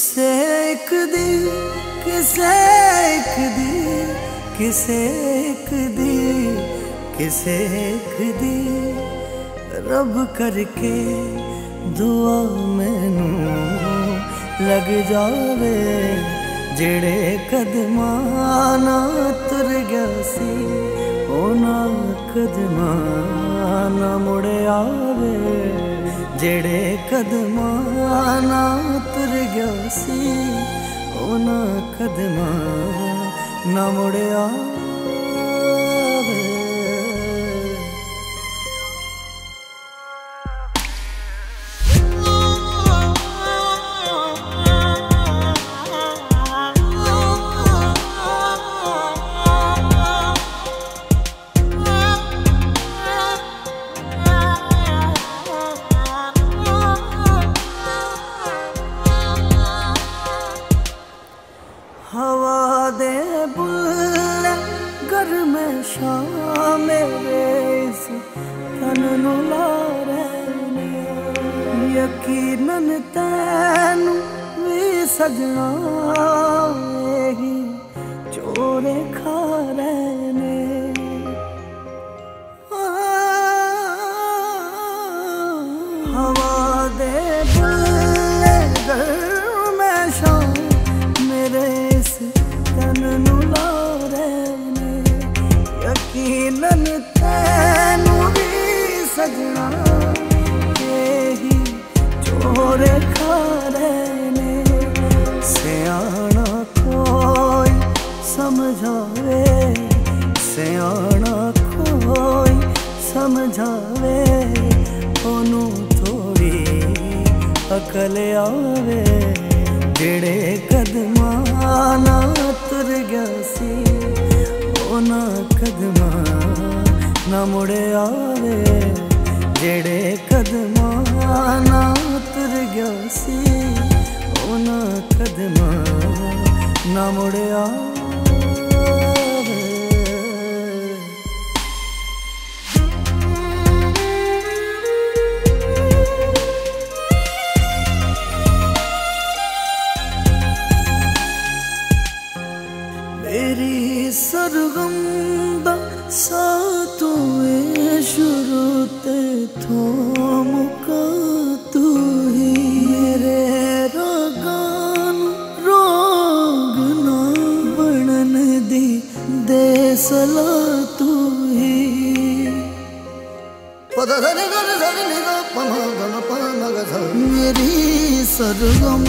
ਕਿਸੇ ਇੱਕ ਦੀ, ਕਿਸੇ ਇੱਕ ਦੀ, ਕਿਸੇ ਇੱਕ ਦੀ, ਕਿਸੇ ਇੱਕ ਦੀ। ਰੱਬ ਕਰਕੇ ਦੁਆ ਮੈਨੂੰ ਲੱਗ ਜਾਵੇ, ਜਿਹੜੇ ਕਦਮਾਂ ਨਾ ਤੁਰ ਗਿਆ ਸੀ, ਉਹਨਾਂ ਕਦਮਾਂ ਨਾ ਮੁੜ ਆਵੇ, ਜਿਹੜੇ ਕਦਮਾਂ ਗਿਆ ਸੀ ਉਹਨਾਂ ਕਦਮਾਂ ਨਾ ਮੁੜਿਆ। ਗਰਮ ਸ਼ਾਮ ਮੇਰੇ ਇਸ ਤਨ ਨੂੰ ਲਾ ਰਹੇ ਯਕੀਨਨ ਤੈਨੂੰ ਵੀ ਸਜਣਾ ਹੀ ਚੋਰੇ ਖਾ ਰਹੇ ਸਮਝਾਵੇ ਸਿਆਣਾ ਕੋਈ ਸਮਝਾਵੇ, ਉਹਨੂੰ ਥੋੜੀ ਅਕਲ ਆਵੇ। ਜਿਹੜੇ ਕਦਮਾਂ ਨਾ ਤੁਰ ਗਿਆ ਸੀ, ਉਹਨਾਂ ਕਦਮਾਂ ਨਾ ਮੁੜ ਆਵੇ। ਜਿਹੜੇ ਕਦਮਾਂ ਨਾ ਤੁਰ ਗਿਆ ਸੀ, ਉਹਨਾਂ ਕਦਮਾਂ ਨਾ ਮੁੜ ਆਵੇ। ਮੇਰੀ ਸਰਗਮ ਦਾ ਸਾਤੋਂ ਏ ਸ਼ੁਰੂ ਤੇ ਥੋਂ ਮੁਕਾ ਤੂੰ ਹੀ ਮੇਰੇ ਰੋਗਾਂ ਨੂੰ ਰੋਗ ਨਾ ਬਣਨ ਦੀ ਦੇ ਸਲਾ ਤੂੰ ਹੀ ਪਮਾ ਗਨ ਪਮਾ ਗ ਮੇਰੀ ਸਰਗਮ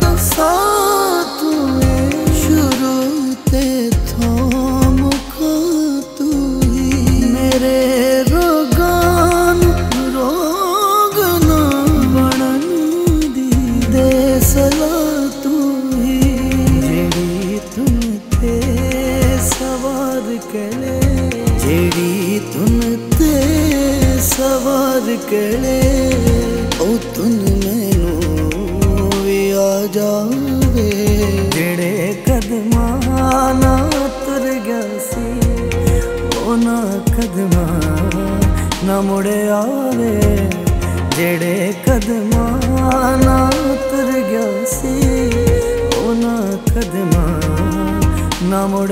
ਦਾ ਸਾਤੋਂ ਏ ਸ਼ੁਰੂ ਤੇ ਥੋਂ ਮੁਕਾ ਤੂੰ ਹੀ ਮੇਰੇ ਰੋਗਾਂ ਨੂੰ ਰੋਗ ਨਾ ਬਣਨ ਦੀ ਦੇ ਸਲਾ ਤੂੰ ਹੀ ਜਿਹੜੀ ਤੁਨ ਤੇ ਸਵਾਰ ਕਲੇ, ਜਿਹੜੀ ਤੁਨ ਤੇ ਸਵਾਰ ਕਲੇ, ਉਹ ਤੁਨ ਮੈਨੂੰ ਵੀ ਆ ਜਾਵੇ। ਜਿਹੜੇ ਕਦਮਾਂ ਨਾ ਤੁਰ ਗਿਆ ਸੀ। ਉਹਨਾਂ ਕਦਮਾਂ ਨਾ ਮੁੜ ਆਵੇ। ਜਿਹੜੇ ਕਦਮਾਂ ਨਾ ਤੁਰ ਗਿਆ ਸੀ ਉਹਨਾਂ ਕਦਮਾਂ ਨਾ ਮੁੜ